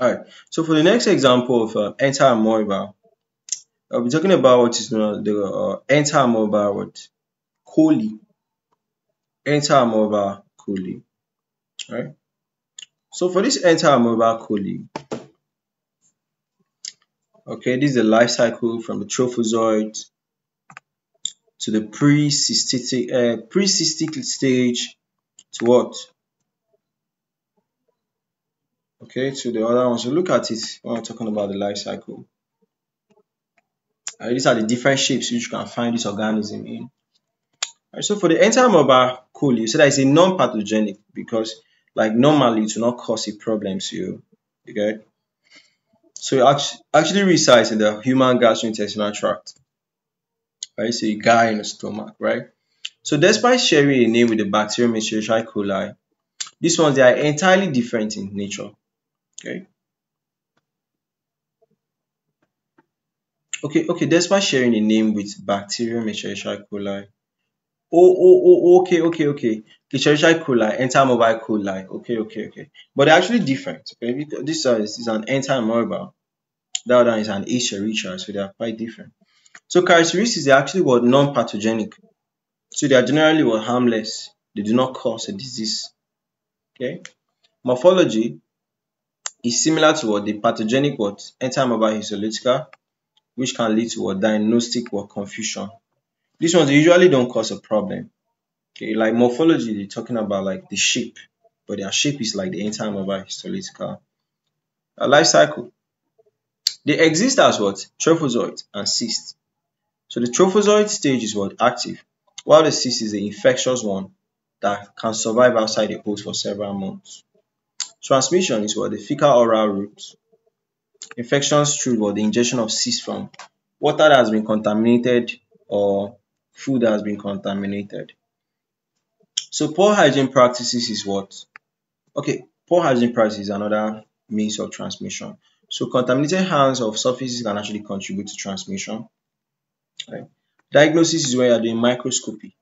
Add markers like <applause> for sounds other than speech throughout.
Alright, so for the next example of uh, enter-amoeba, I'll be talking about what is known as the uh, enter-amoeba what? coli. Enter-amoeba coli. Right? So for this enter-amoeba coli, okay, this is the life cycle from the trophozoite to the pre-cystic uh, pre stage to what? Okay, to the other one. So look at it when we're talking about the life cycle. Uh, these are the different shapes which you can find this organism in. Right, so for the enter-amoeba coli, so that is a non-pathogenic because like normally it will not cause a problem to you. Okay. So it actually resides in the human gastrointestinal tract. Right, so guy in the stomach, right? So despite sharing a name with the bacterium Escherichia coli, these ones they are entirely different in nature. Okay. Okay, okay, despite sharing a name with bacterium Escherichia coli. Oh, oh, oh, okay, okay, okay. Escherichia coli, enter-amoeba coli. Okay, okay, okay. But they're actually different. Okay, because this is, is an enter-amoeba. The other is an Escherichia, so they are quite different. So characteristics are actually what non-pathogenic. So they are generally what harmless. They do not cause a disease. Okay. Morphology is similar to what the pathogenic what enter-amoeba histolytica, which can lead to what diagnostic or confusion. These ones usually don't cause a problem. Okay, like morphology, they're talking about like the shape, but their shape is like the enter-amoeba histolytica. A uh, life cycle. They exist as what? Trophozoite and cyst. So the trophozoite stage is what? Active, while the cyst is the infectious one that can survive outside the host for several months. Transmission is what the fecal oral route. Infections through what the ingestion of cyst from water that has been contaminated or food that has been contaminated. So poor hygiene practices is what? Okay, poor hygiene practices is another means of transmission. So contaminated hands of surfaces can actually contribute to transmission. Right? Diagnosis is where you are doing microscopy.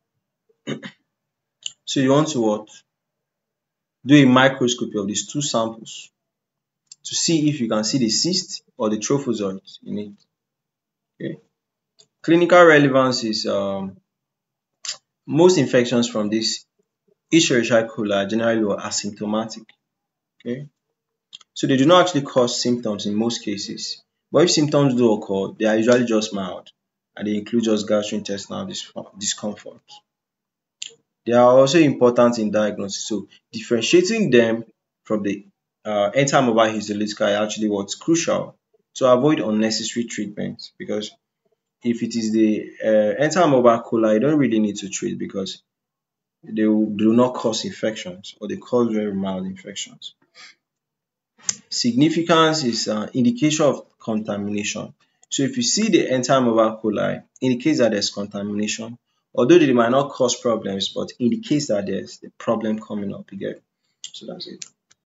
<clears throat> so you want to what? Do a microscopy of these two samples to see if you can see the cyst or the trophozoite in it. Okay. Clinical relevance is um, most infections from this Escherichia coli are generally asymptomatic. Okay. So they do not actually cause symptoms in most cases. But if symptoms do occur, they are usually just mild and they include just gastrointestinal discomfort. They are also important in diagnosis. So differentiating them from the uh, enter-amoeba histolytica is actually what's crucial to avoid unnecessary treatment because if it is the uh, coli, you don't really need to treat because they do not cause infections or they cause very mild infections. Significance is an indication of contamination. So if you see the enter-amoeba coli, indicates that there's contamination although they might not cause problems, but indicates that there's a problem coming up again. So that's it.